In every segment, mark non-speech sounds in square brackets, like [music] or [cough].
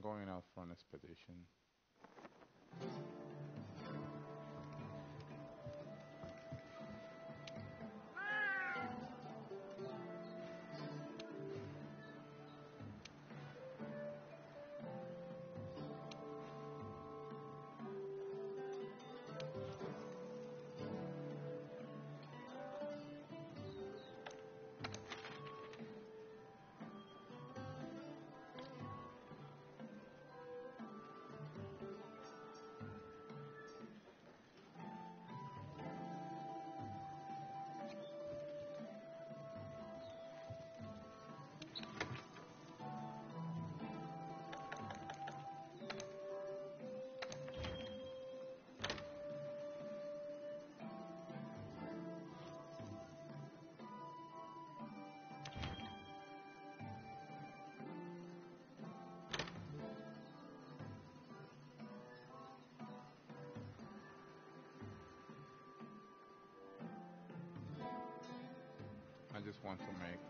Going out for an expedition. Just want to make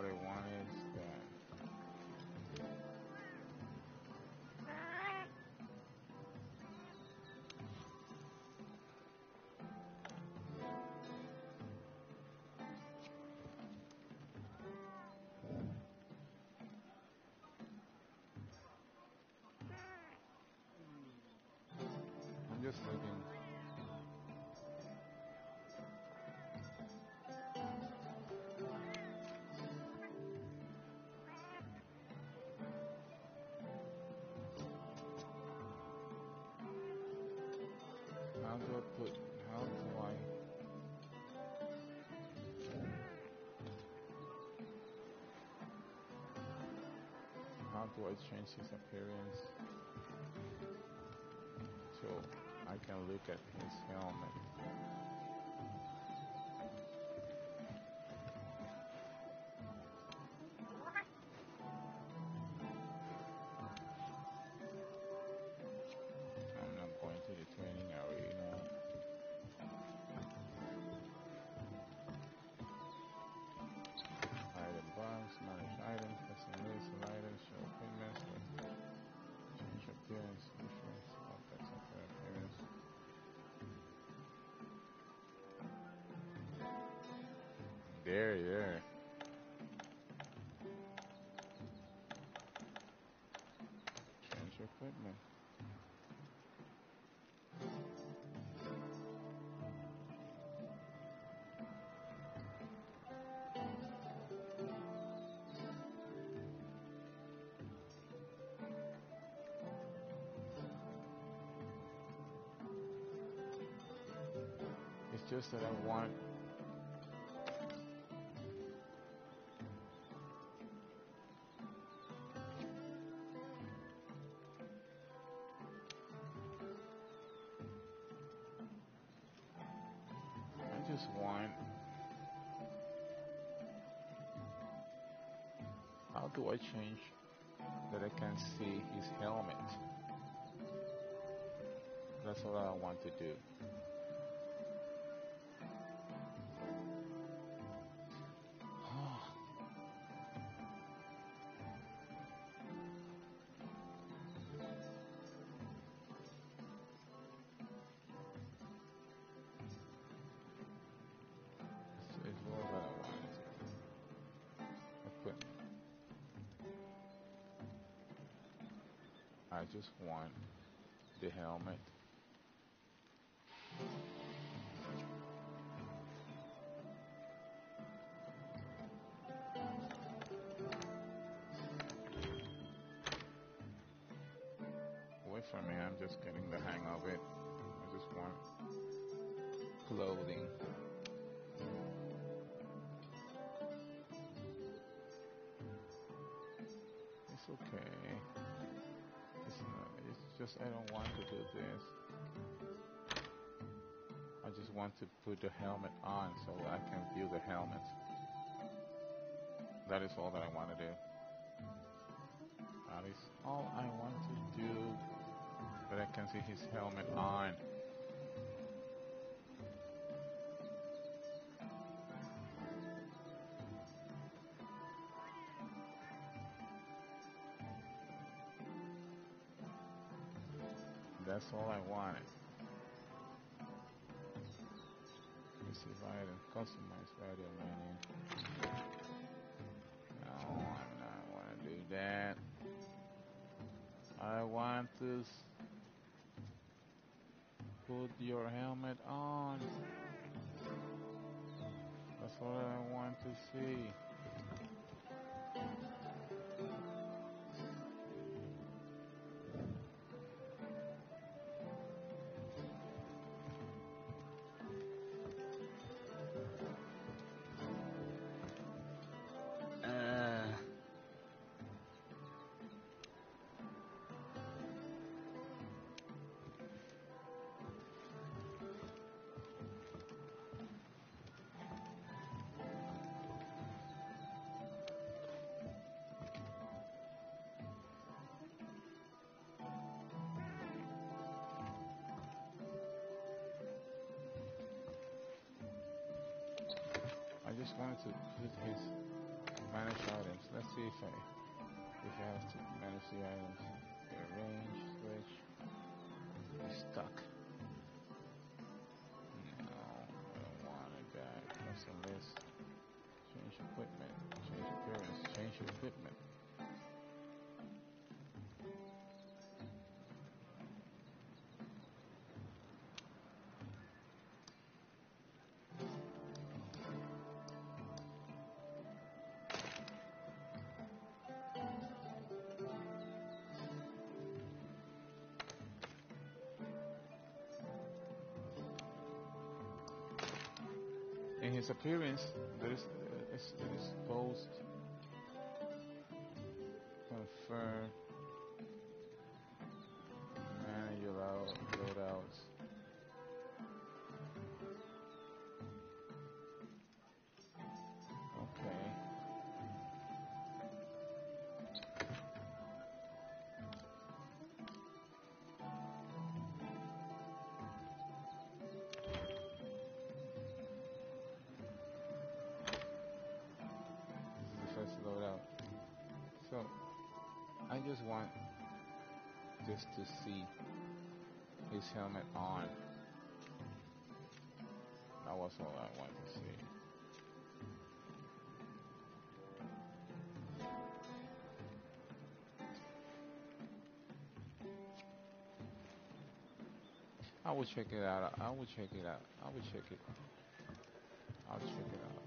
What I want is that I'm just looking. How do I put, how do I, how do I change his appearance so I can look at his helmet? Just that I want I just want how do I change that I can see his helmet? That's what I want to do. Just want the helmet. Just I don't want to do this. I just want to put the helmet on so I can view the helmet. That is all that I want to do. That is all I want to do. But I can see his helmet on. That's all I wanted. Let me see if I can customize radio menu. No, I'm not want to do that. I want to put your helmet on. That's what I want to see. Just wanted to put his manage items. Let's see if I if I have to manage the items. Okay, range, switch. It's stuck. No, I don't want it that. Custom list. Change equipment. Change appearance. Change equipment. His appearance, there is, uh, is, it is confirm manage load, loadouts. Just want just to see his helmet on. That was all I wanted to see. I will check it out. I will check it out. I will check it. I'll check it out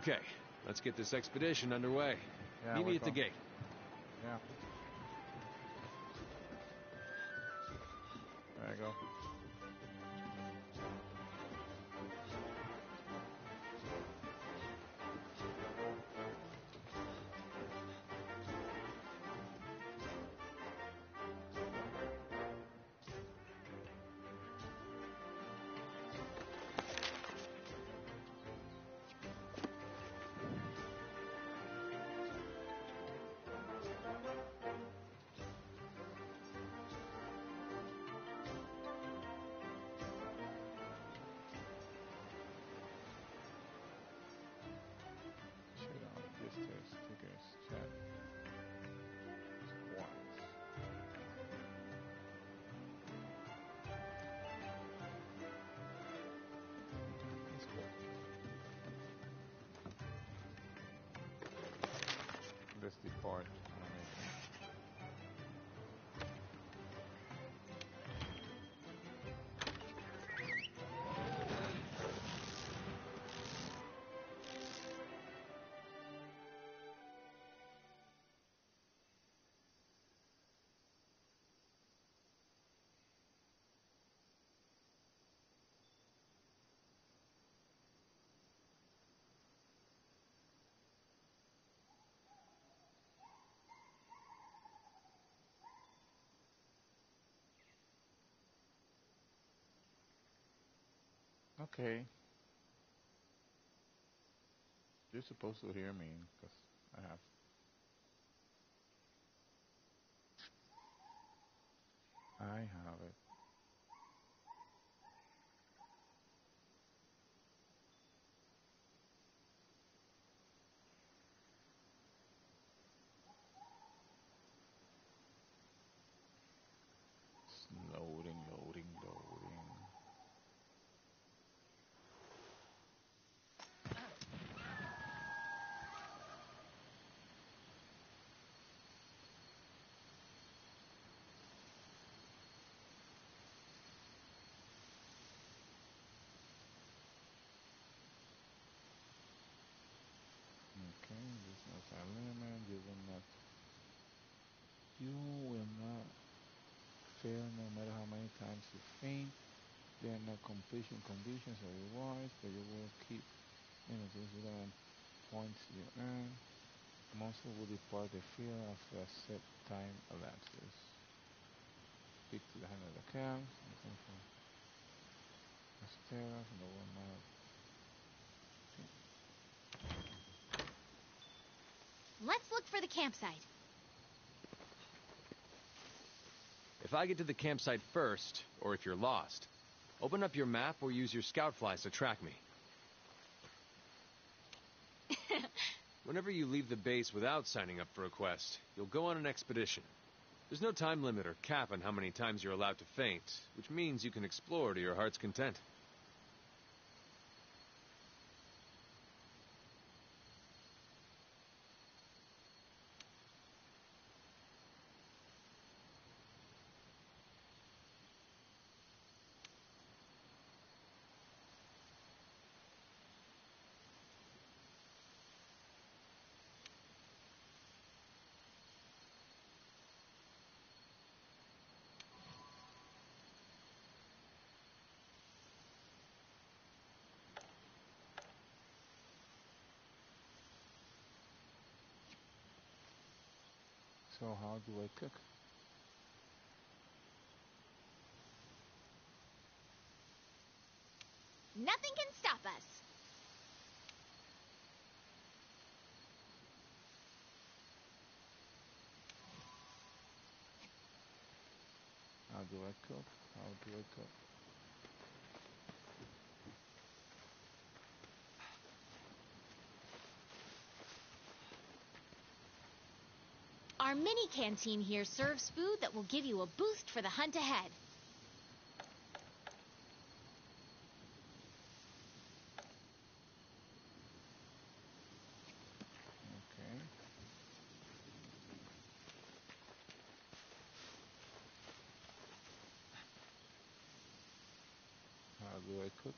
Okay, let's get this expedition underway. Yeah, Meet me at the gate. Yeah. Okay. You're supposed to hear me because I have. I have it. It's loading, loading, loading. Okay, this is a limit. You will not. You will not fail no matter how many times you faint. There are no completion conditions or rewards, but you will keep images without points you earn. Monster will depart the field after a set time elapses. Speak to the hand of the camp. The one mile. Let's look for the campsite. If I get to the campsite first, or if you're lost, open up your map or use your scout flies to track me. [laughs] Whenever you leave the base without signing up for a quest, you'll go on an expedition. There's no time limit or cap on how many times you're allowed to faint, which means you can explore to your heart's content. So how do I cook? Nothing can stop us. How do I cook? How do I cook? Our mini canteen here serves food that will give you a boost for the hunt ahead. Okay. How do I cook?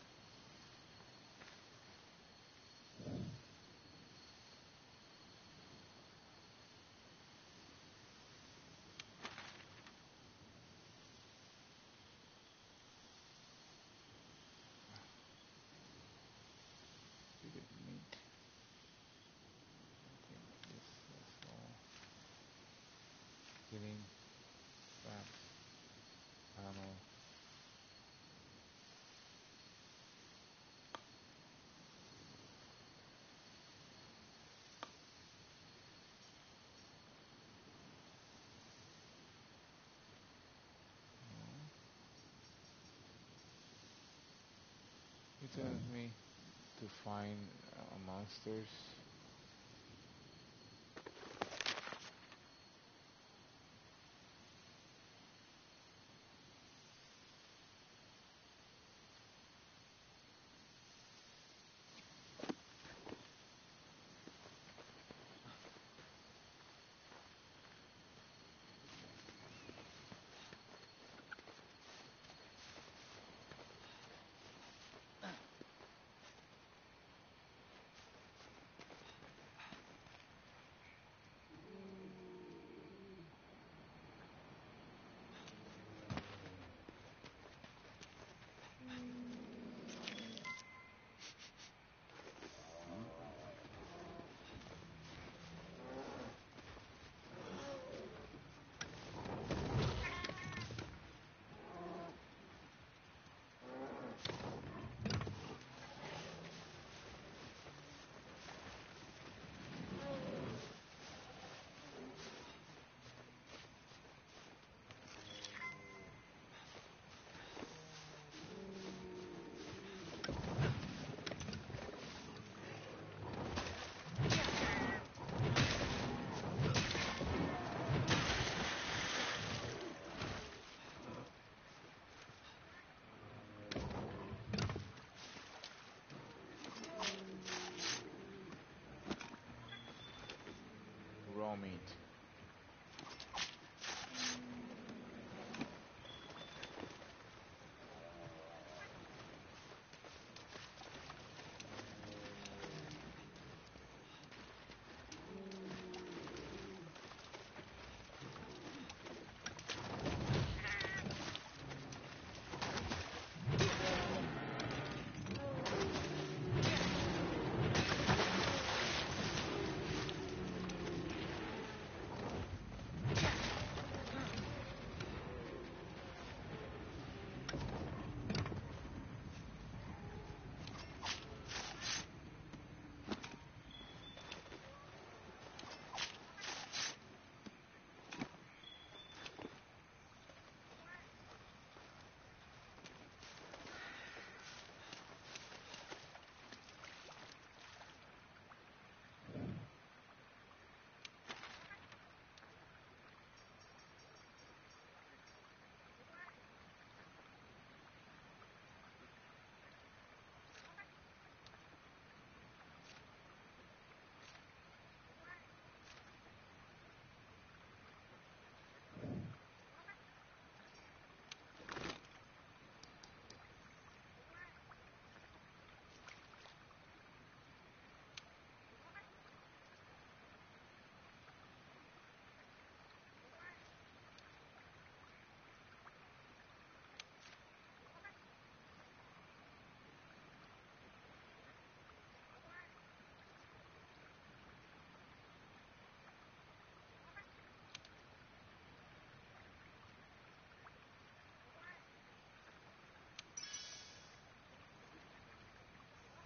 Bit of meat. I think this is all killing fat animal. Tells me to find uh, monsters. momento.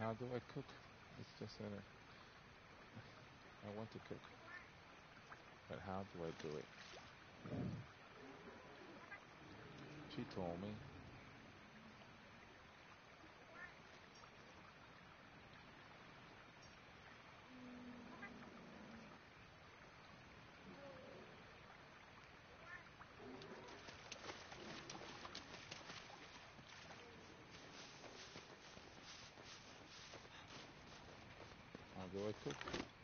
How do I cook? It's just that I, I want to cook. But how do I do it? She told me. How do I cook?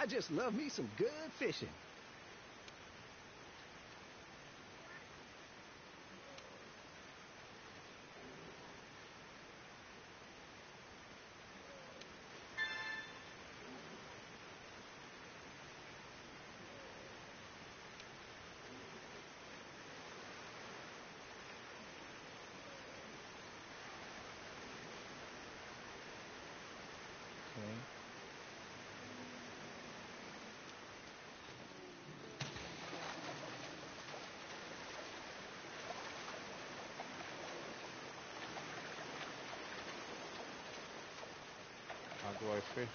I just love me some good fishing. Okay.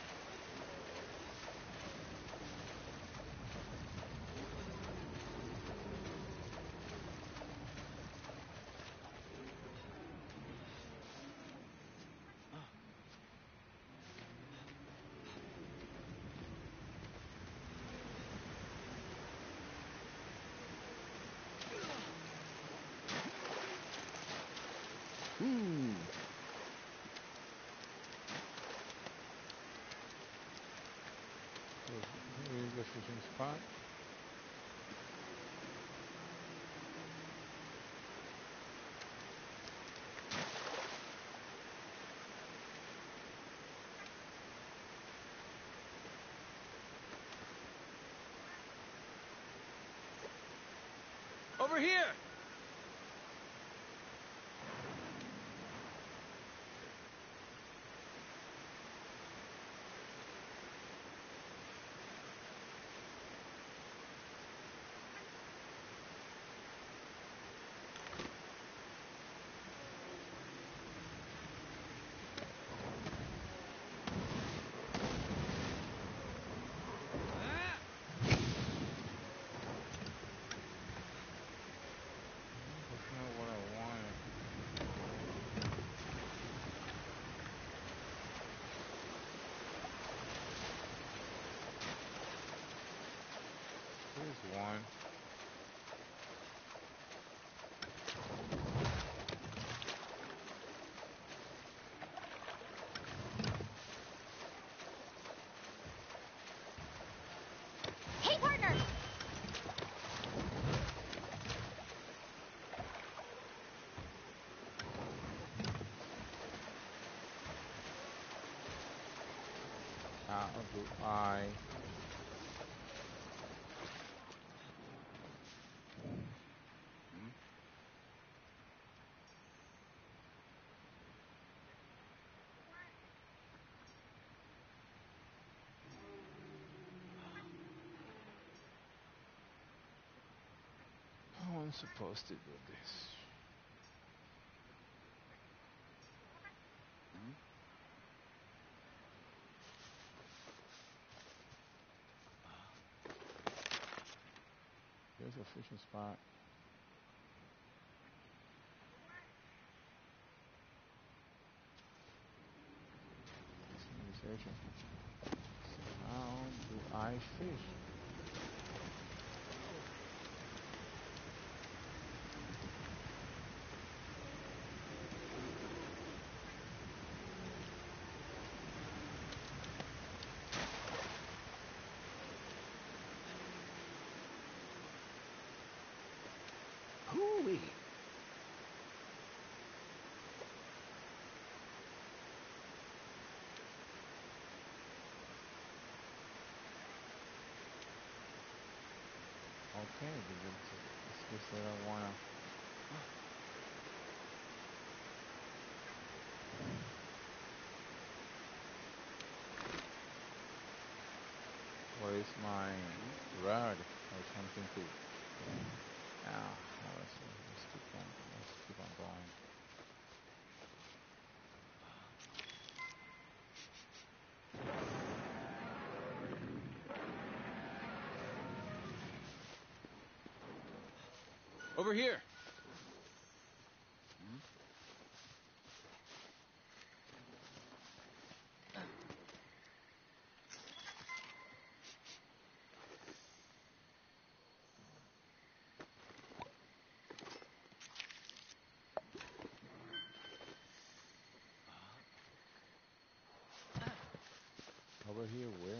Mmm. Fishing spot. Over here! One. Hey, partner! Do I? Supposed to do this? Hmm? Ah. There's a fishing spot. How do I fish? Okay, but it's, it's just that I wanna. Where is my rod or something to? Ah, no, let's, let's keep on. Let's keep on going. Over here! Over here, where?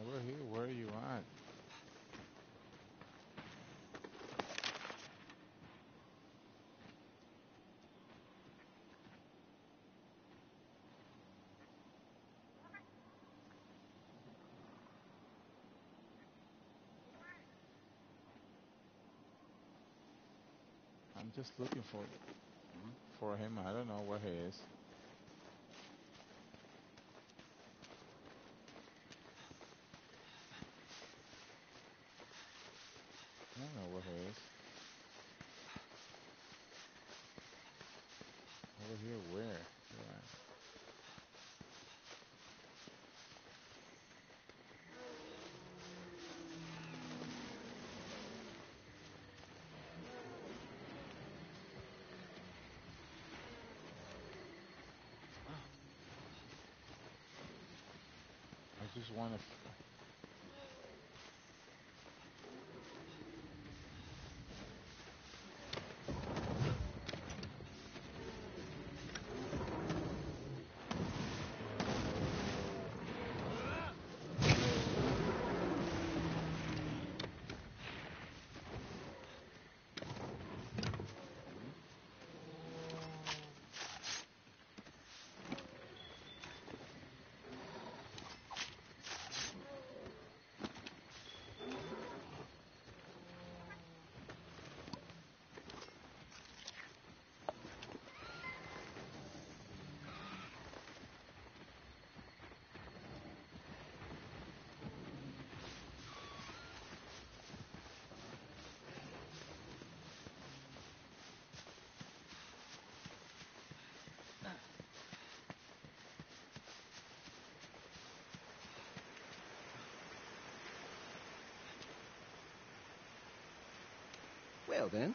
Over here, where are you at? I'm just looking for for him. I don't know where he is. I don't know where he is. Over here, where? Where? I just want to. Well then,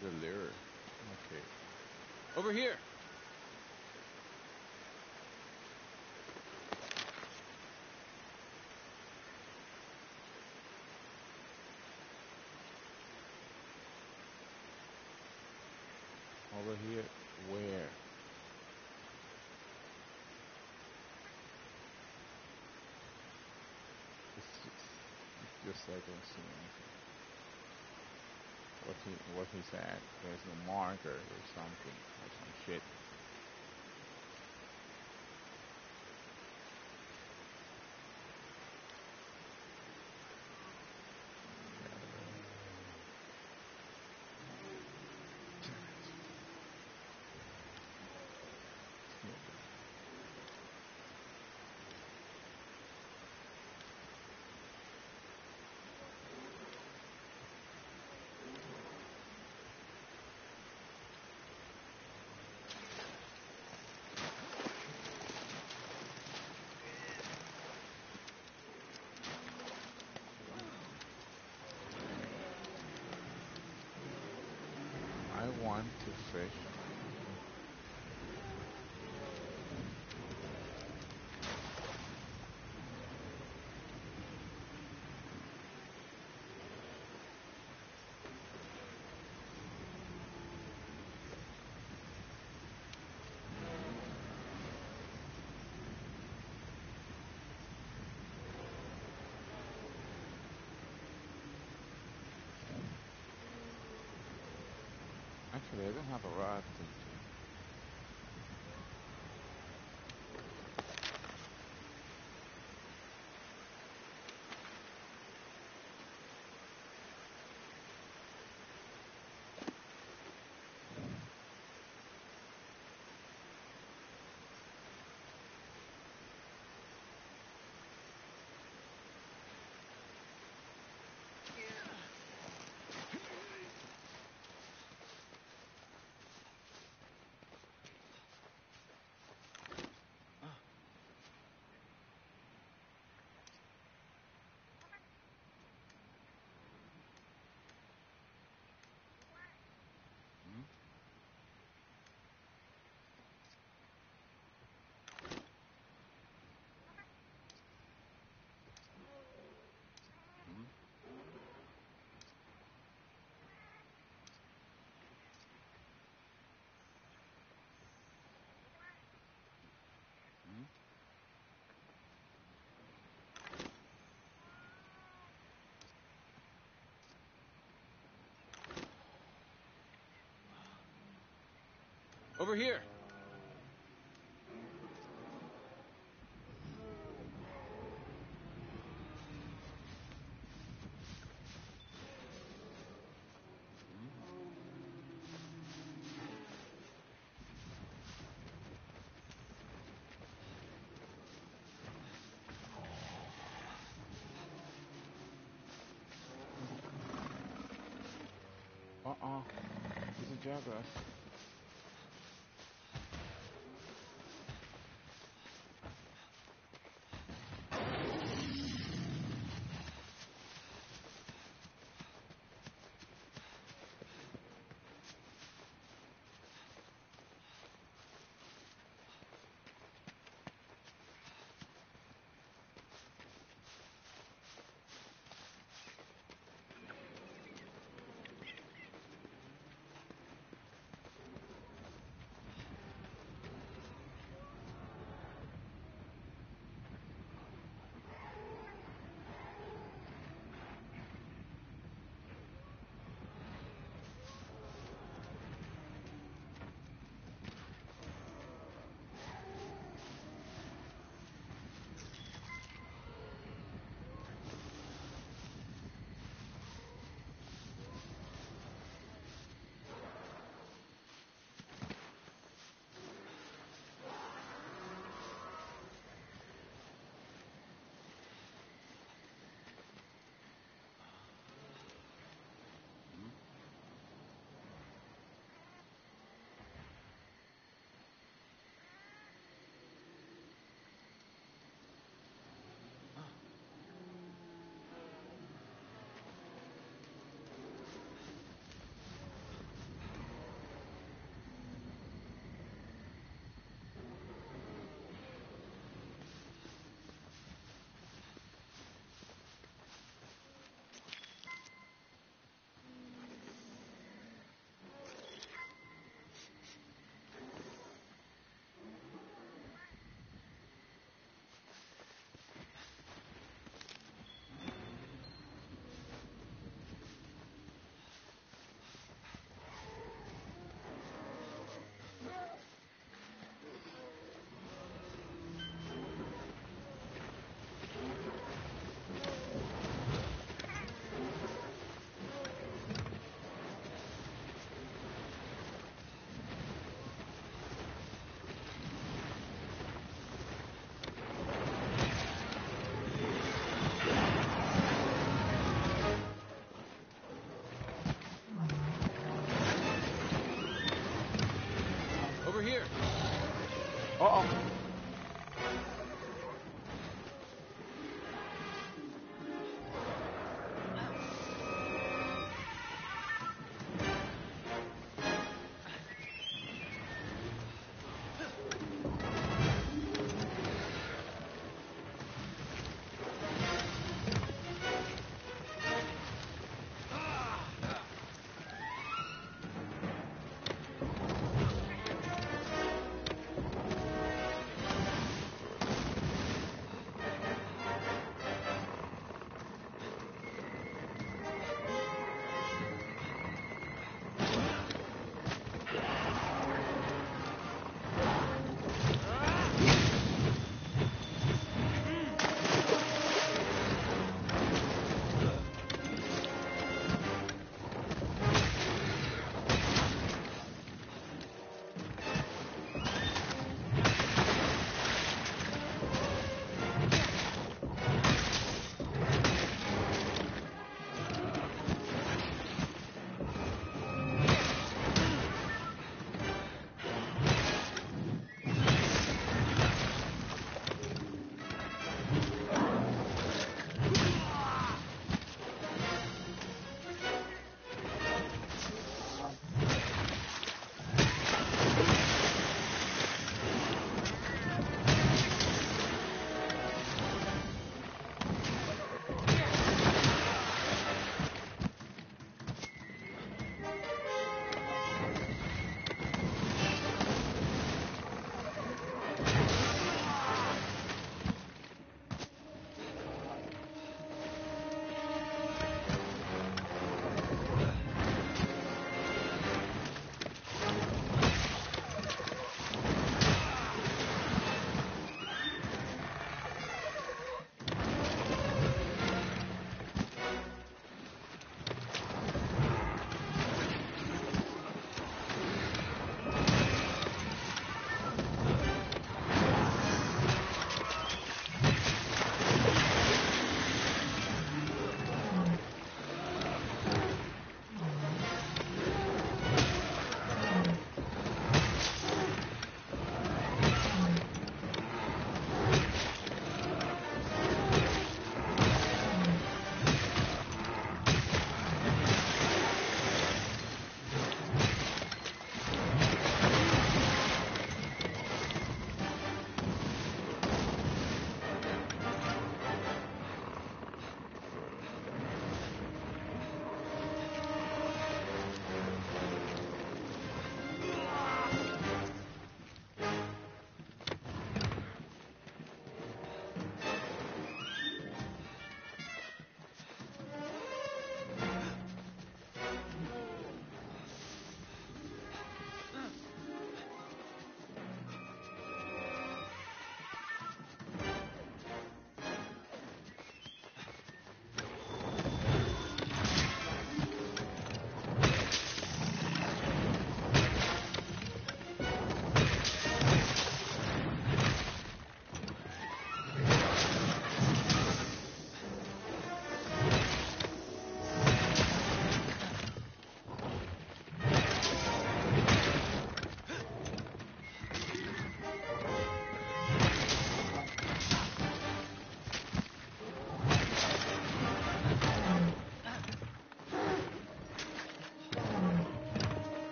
The lure. Okay. Over here. Over here. Where? It's just, it's just I don't see anything. What he what he said. There's a marker or something or some shit. I want to fish. Actually, I don't have a rod Over here. Uh uh. It's a jaguar.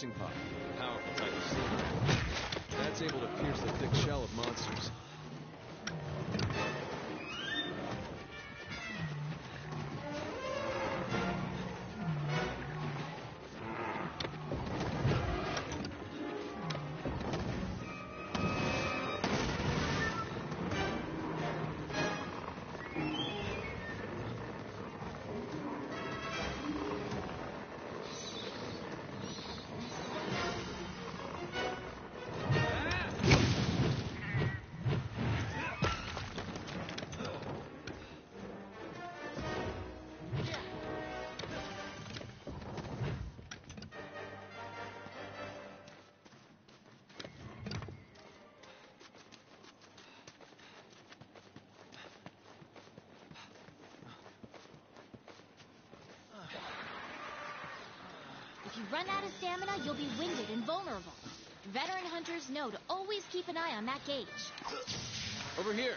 Piercing pod, a powerful type of sealer. That's able to pierce the thick shell of monsters. If you run out of stamina, you'll be winded and vulnerable. Veteran hunters know to always keep an eye on that gauge. Over here.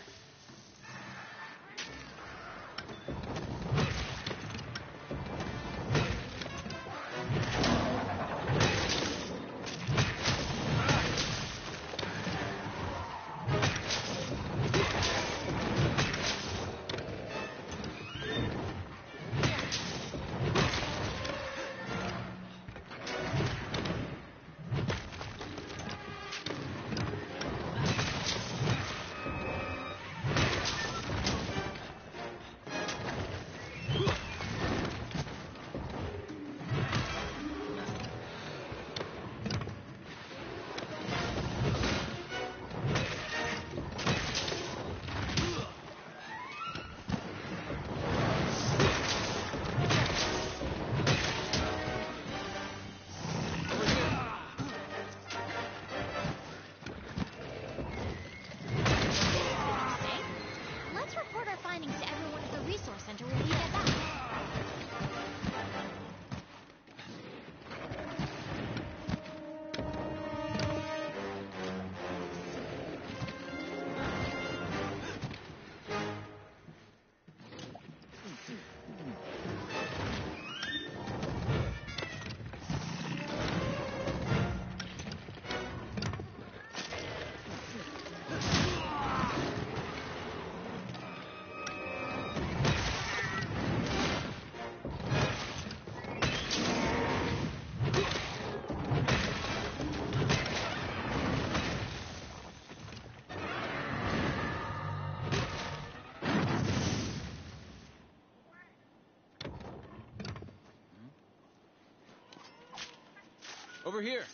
Over here.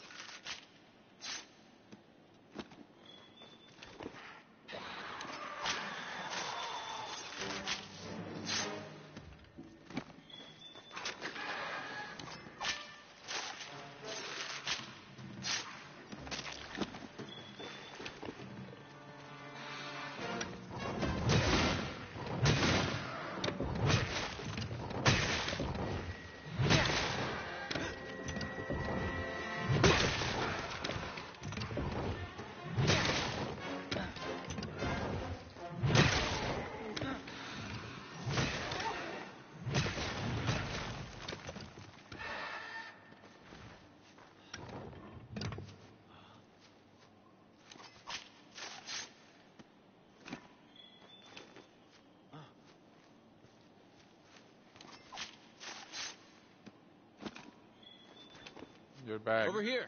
Over here.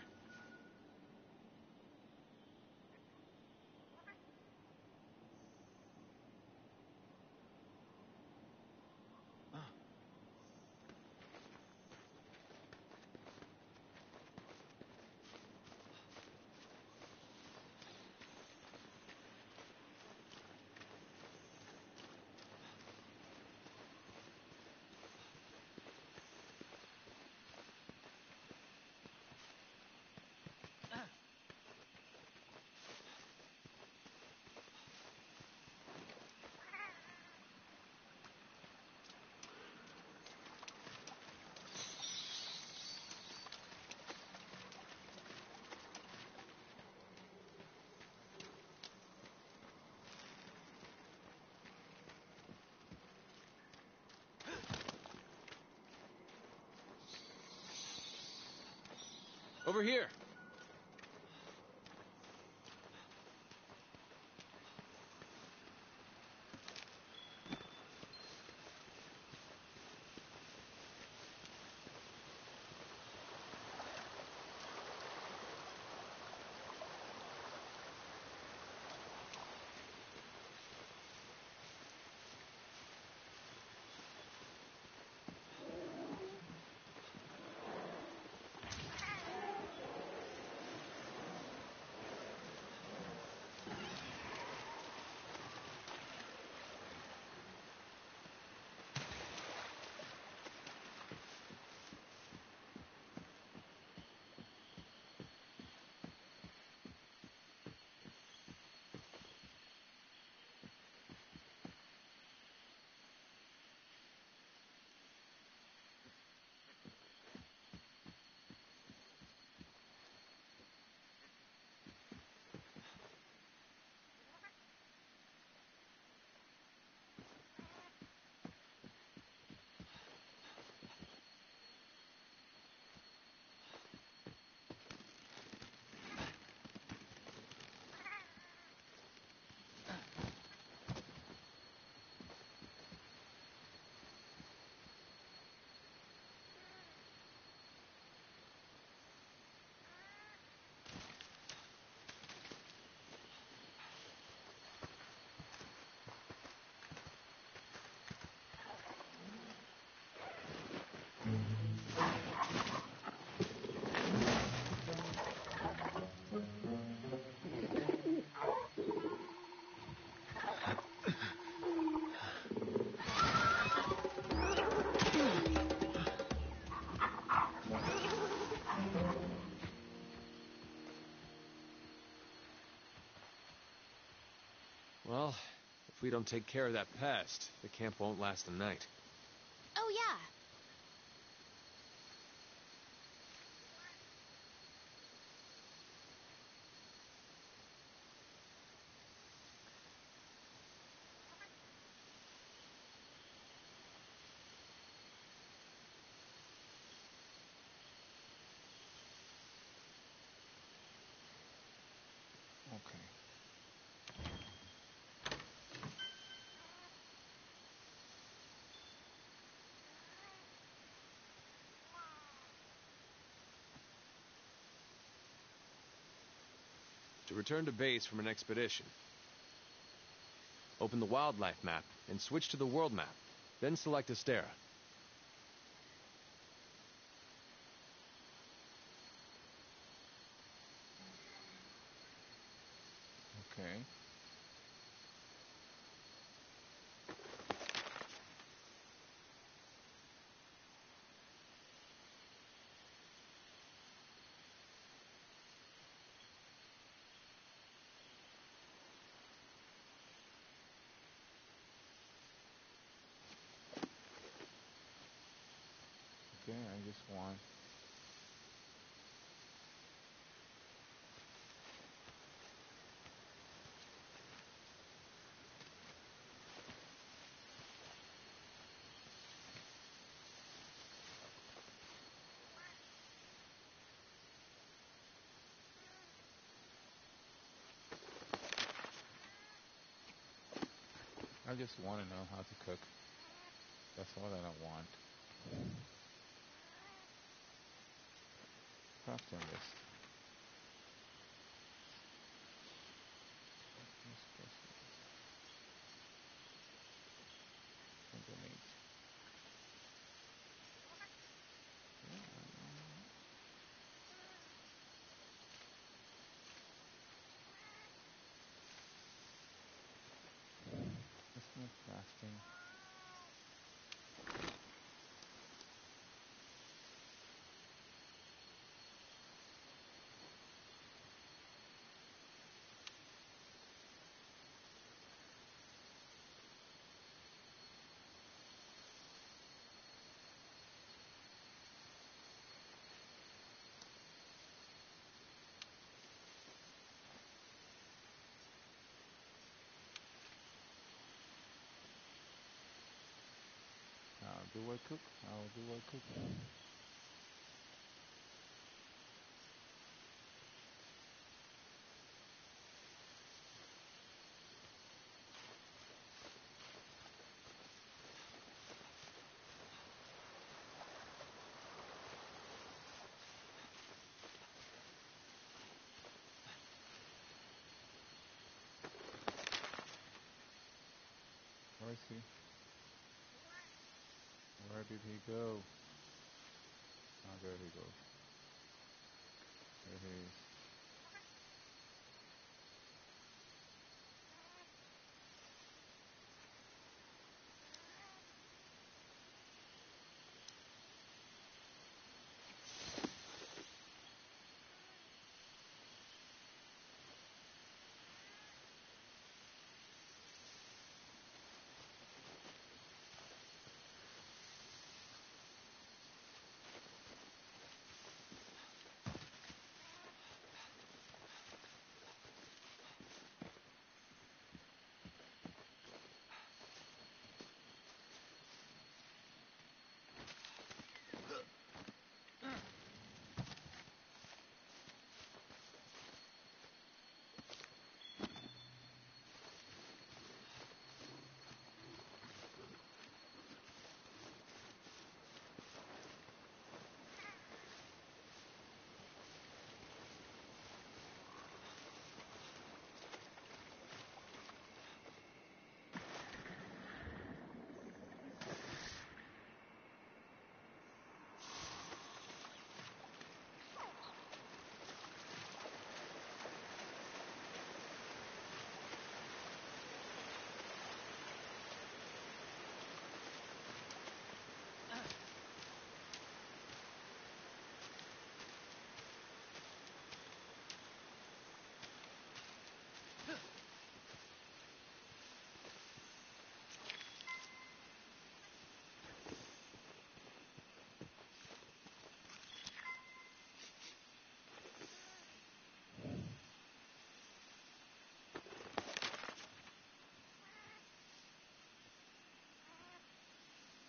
Over here. Well, if we don't take care of that pest, the camp won't last a night. Oh, yeah. Okay. To return to base from an expedition, open the wildlife map and switch to the world map. Then select Astera. Okay. Okay, I just want I just want to know how to cook. That's all that I don't want. Crafting list. cook? I'll do I cook? I see he? Go? Oh, there he goes. There he is.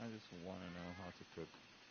I just want to know how to cook.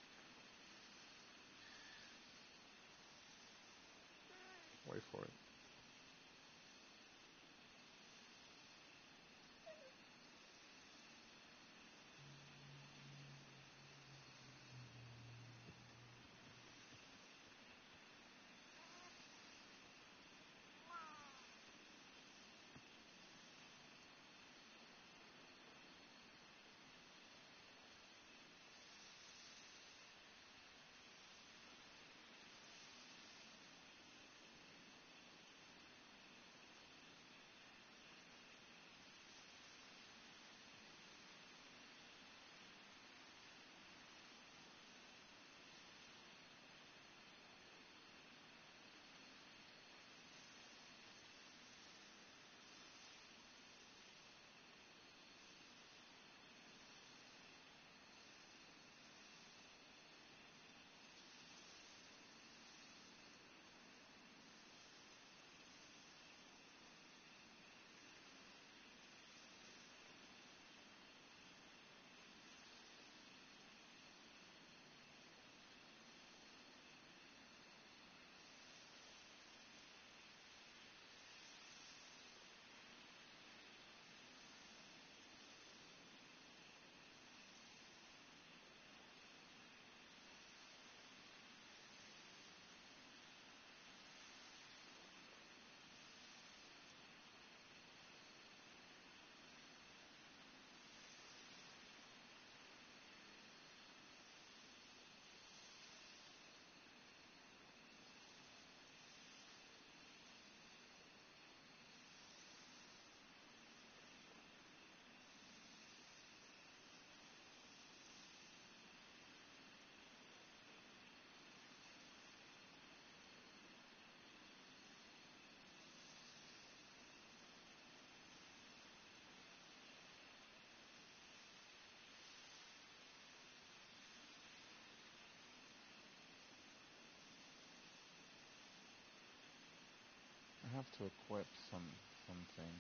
Have to equip some something.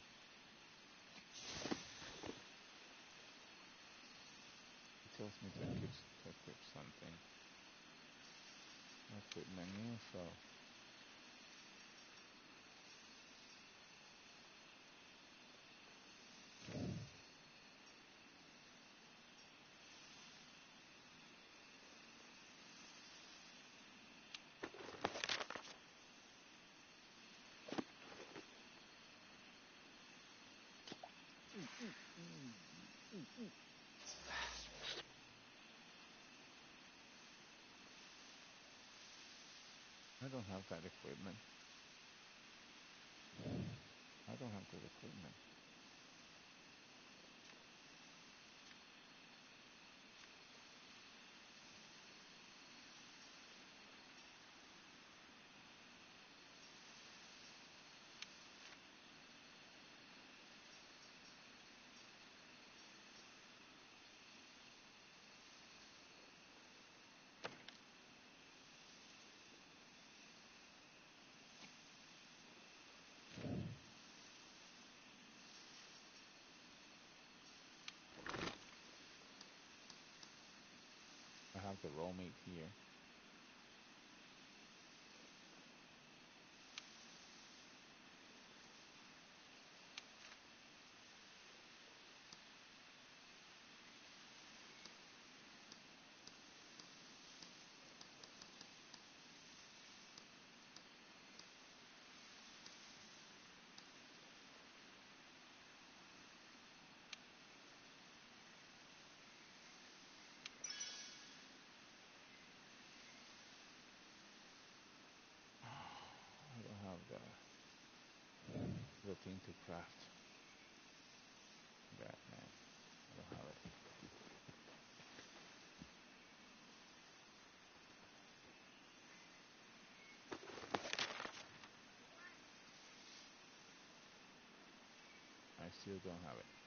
It tells me to equip, to equip something. Equip menu, so I don't have that equipment. I don't have that equipment. Have the roll mate here. Craft. That man. I don't have it. I still don't have it.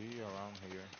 Around here.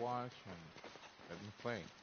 Watch and let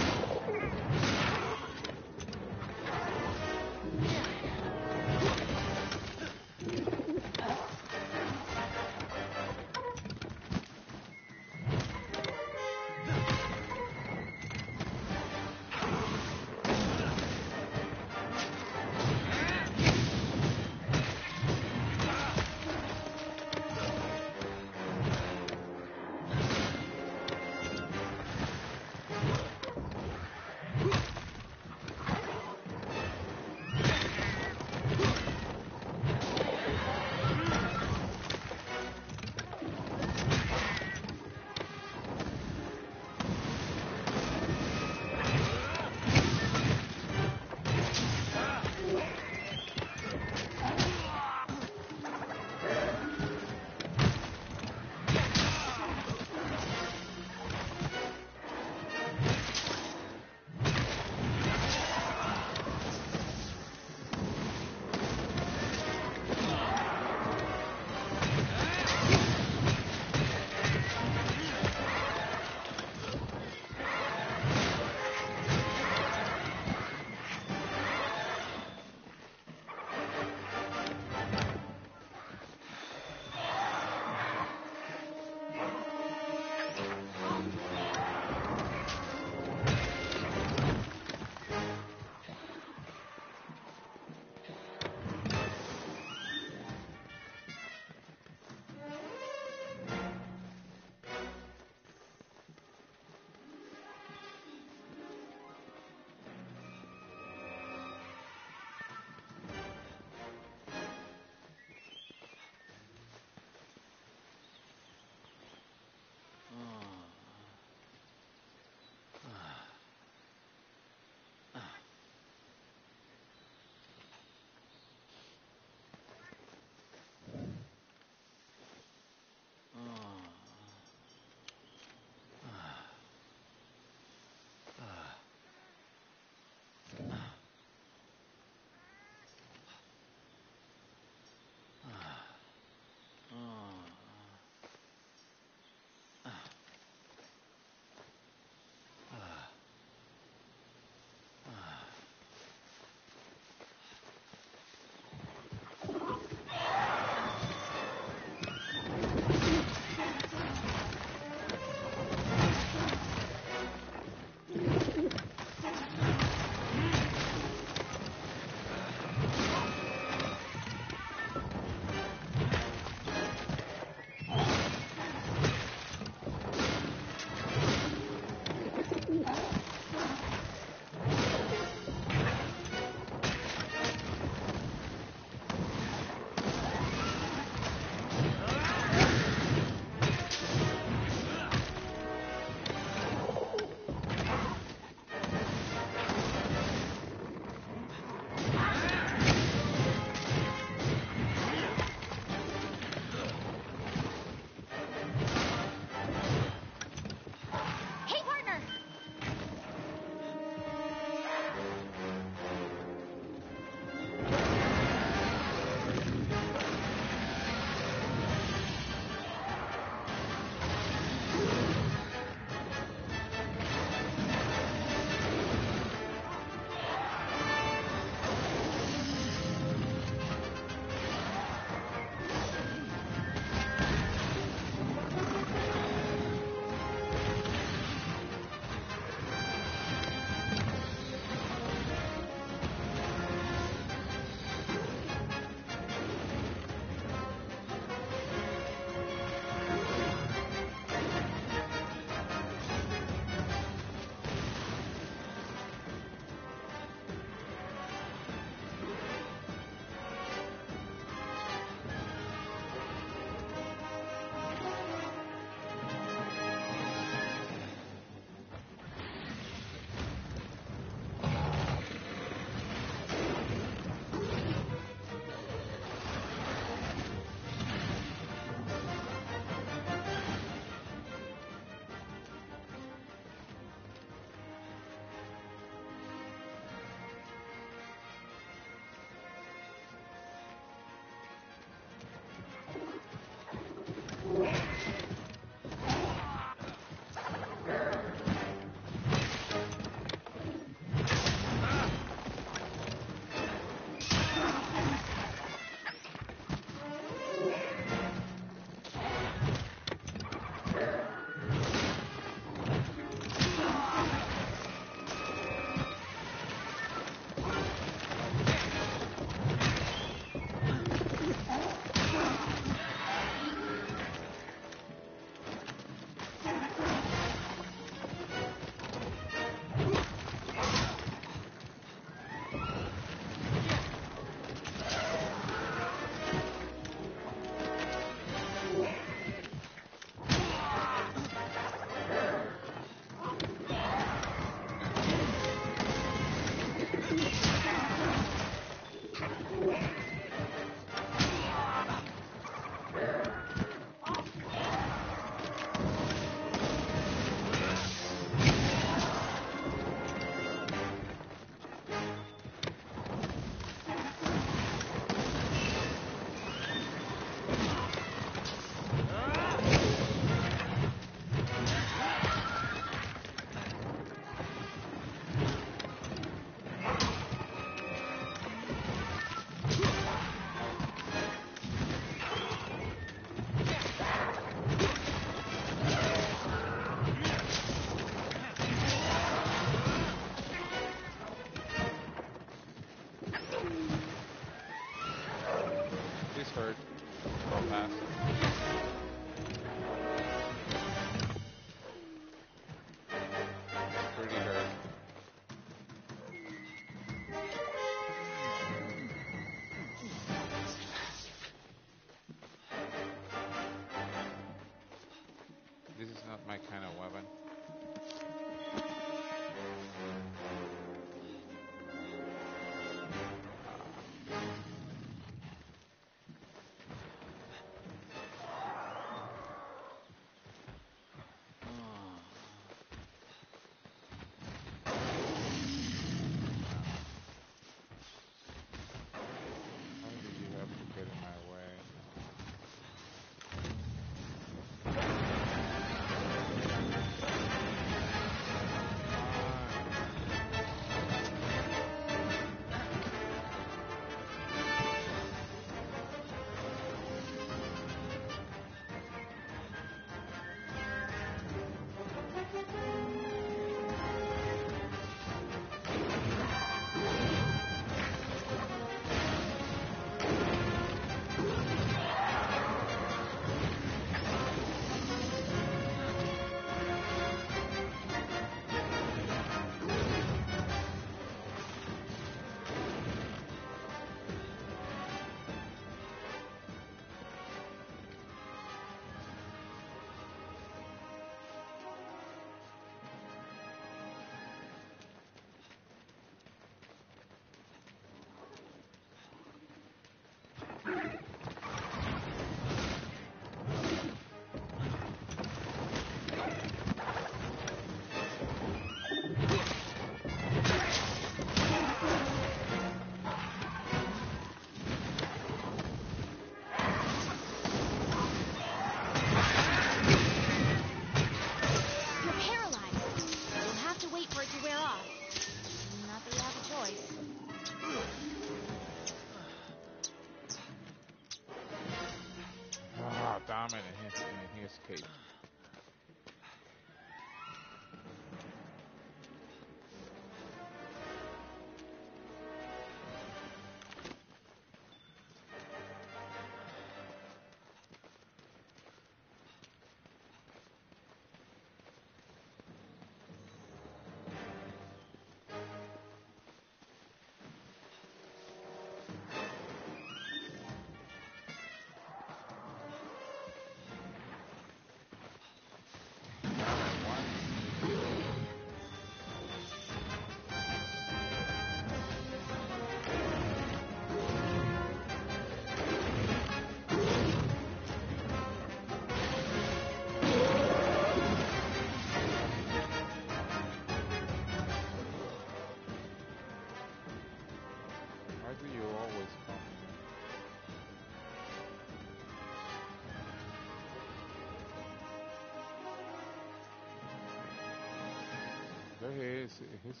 is. He's,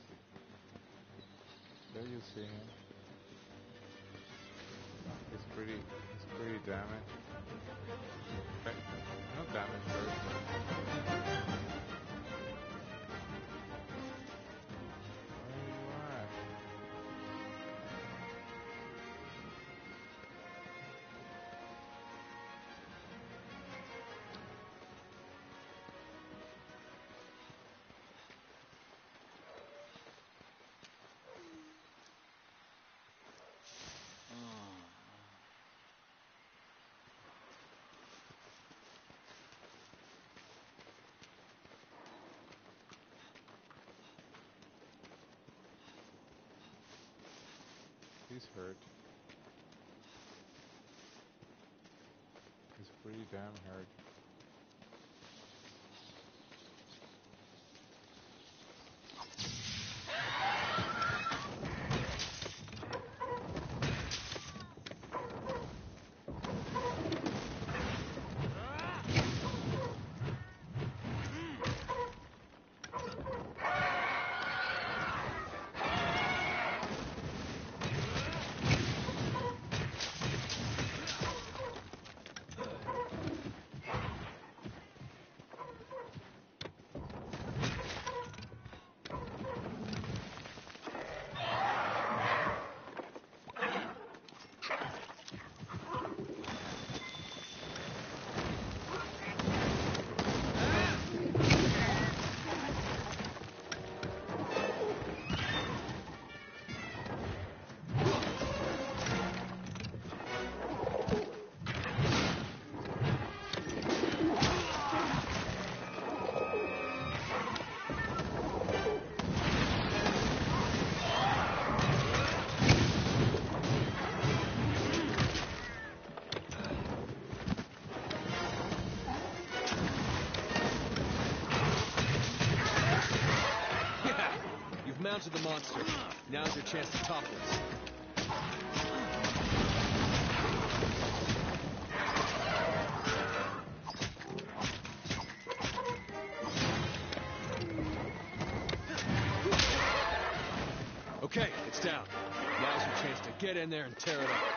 there you see ¿eh? him. He's pretty, he's pretty damaged. Not damaged, He's hurt. He's pretty damn hurt. You've the monster. Now's your chance to topple it. Okay, it's down. Now's your chance to get in there and tear it up.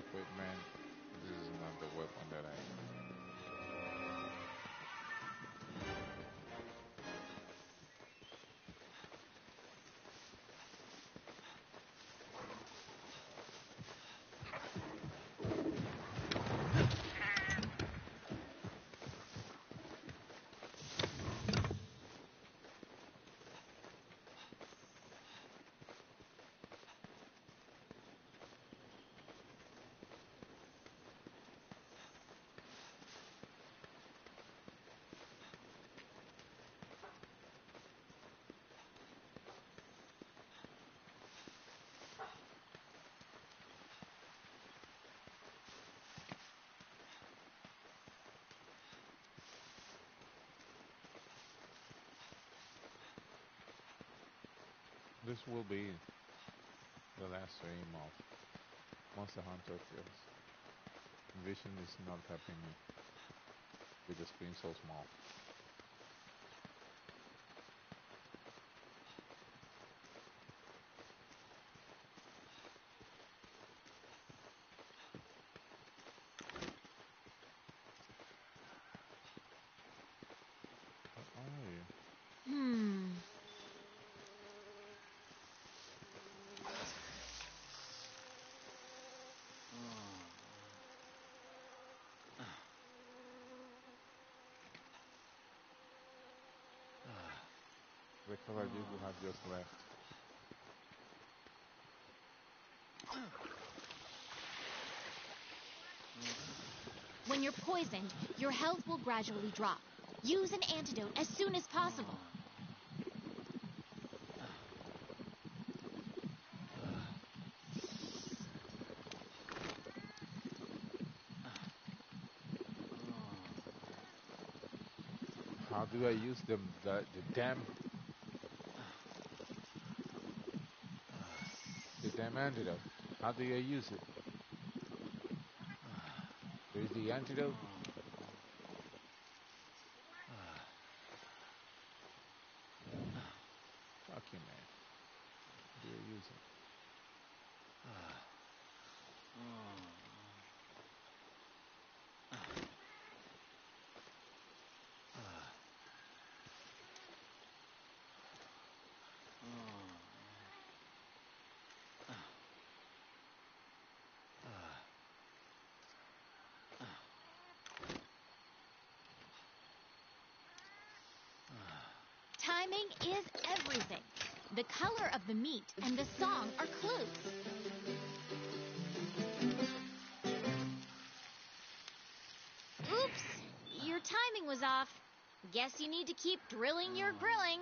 Equipment. This will be the last stream of Monster Hunter Kills. Vision is not me with the screen so small. Where are you? Hmm. Recover you who have just left. When you're poisoned, your health will gradually drop. Use an antidote as soon as possible. How do I use them? The, the damn. The damn antidote. How do you use it? There's the antidote. Fuck you, man. How do I use it? Timing is everything. The color of the meat and the song are clues. Oops, your timing was off. Guess you need to keep drilling your grilling.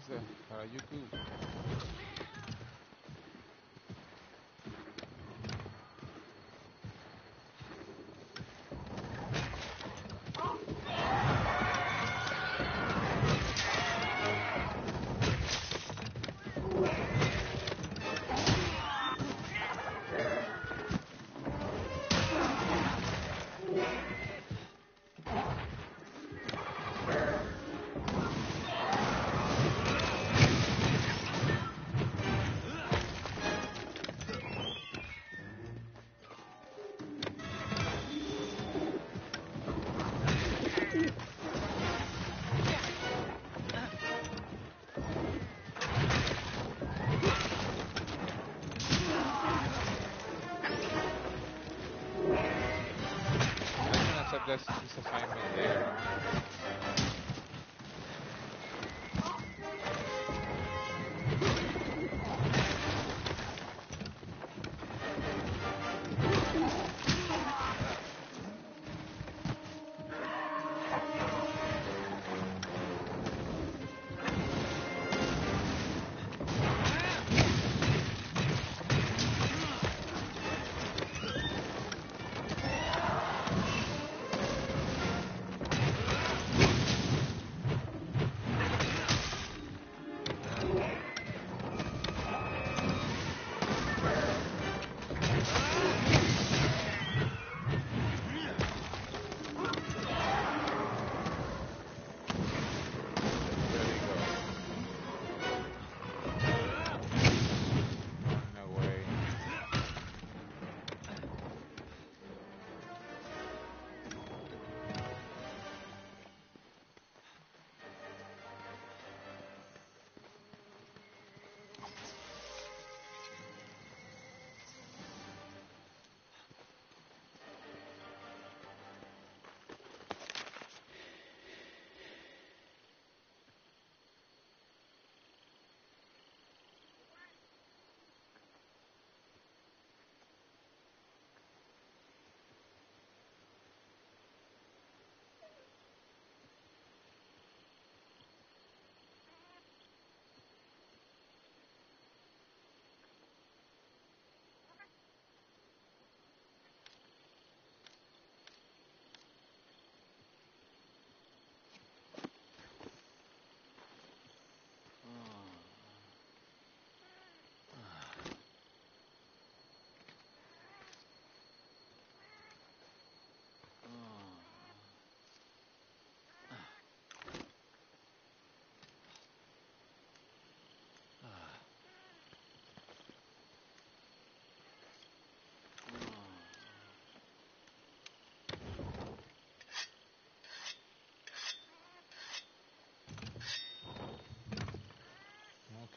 Is the uh, Harajuku.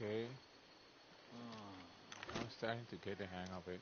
Okay. I'm starting to get the hang of it.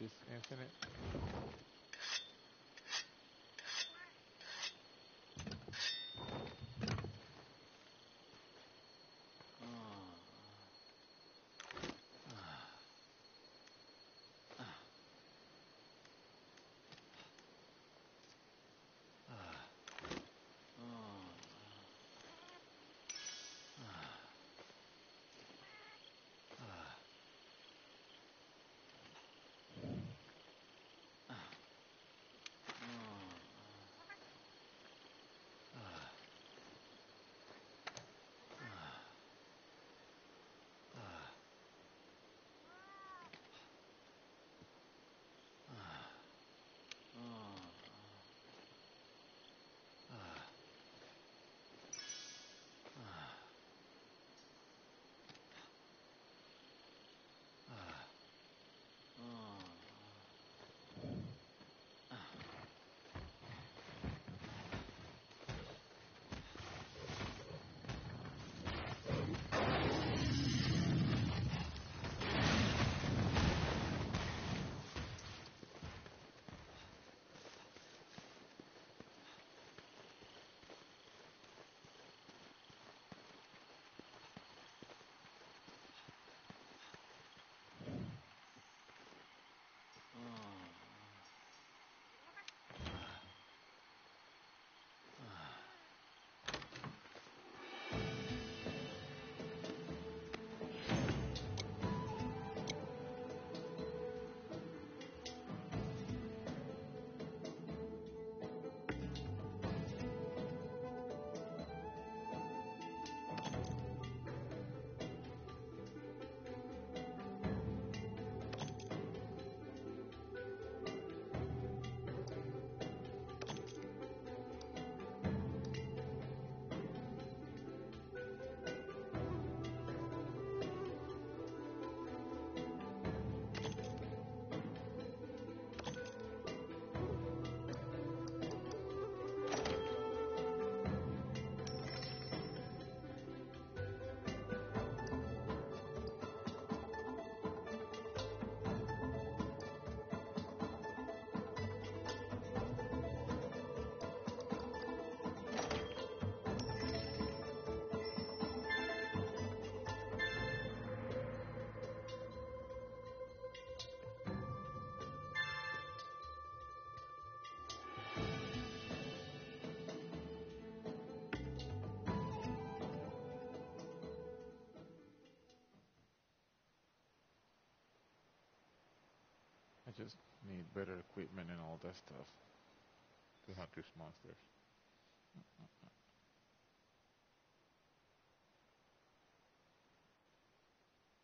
This infinite? I just need better equipment and all that stuff to hunt these monsters.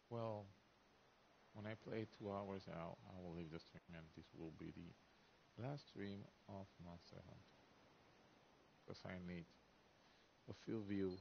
Well, when I play two hours out, I will leave the stream and this will be the last stream of Monster Hunt. Because I need a full view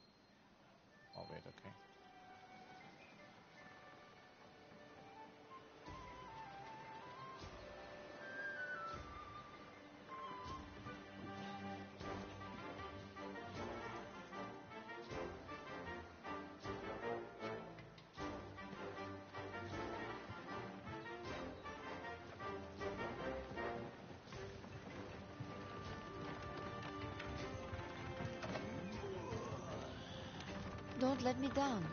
Don't let me down.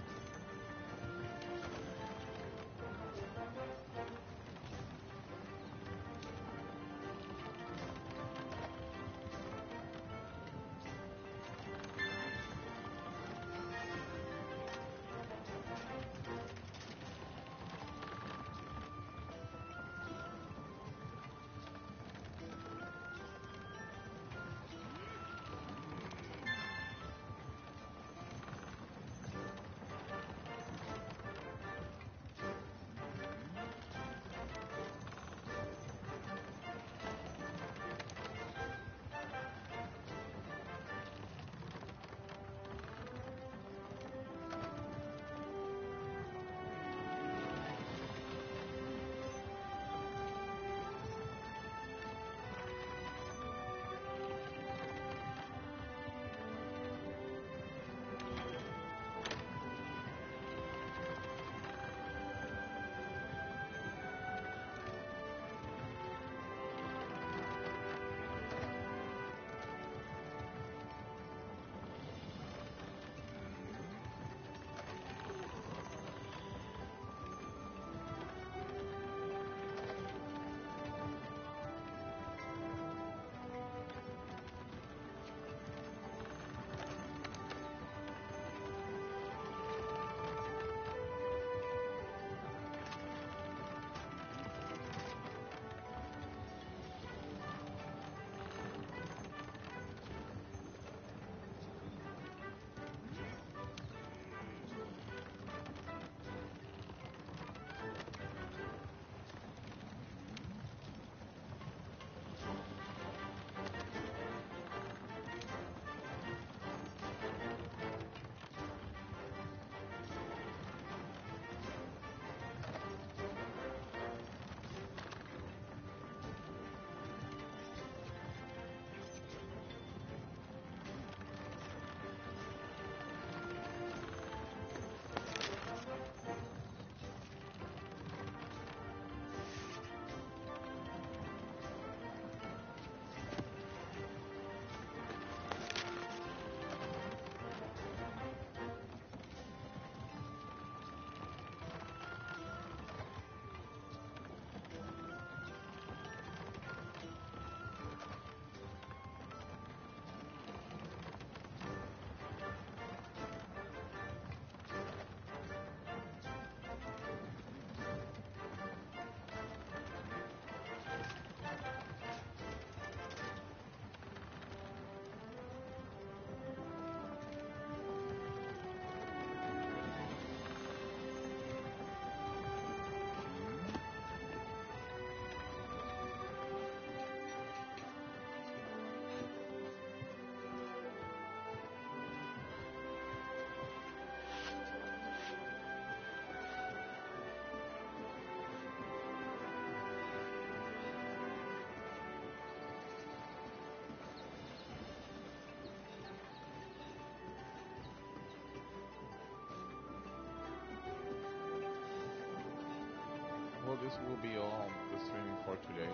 This will be all the streaming for today.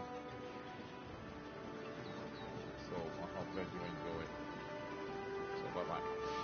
So I hope that you enjoy it. So bye bye.